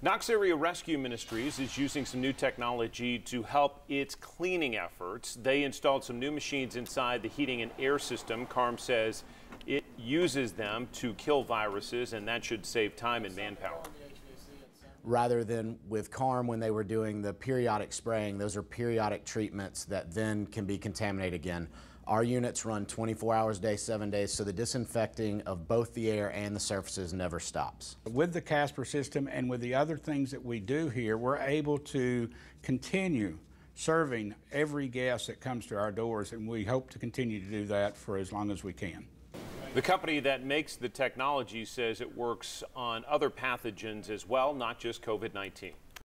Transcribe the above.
Knox Area Rescue Ministries is using some new technology to help its cleaning efforts. They installed some new machines inside the heating and air system. KARM says it uses them to kill viruses, and that should save time and manpower. Rather than with KARM when they were doing the periodic spraying, those are periodic treatments that then can be contaminated again. Our units run 24 hours a day, seven days, so the disinfecting of both the air and the surfaces never stops. With the CASPR system and with the other things that we do here, we're able to continue serving every guest that comes to our doors, and we hope to continue to do that for as long as we can. The company that makes the technology says it works on other pathogens as well, not just COVID 19.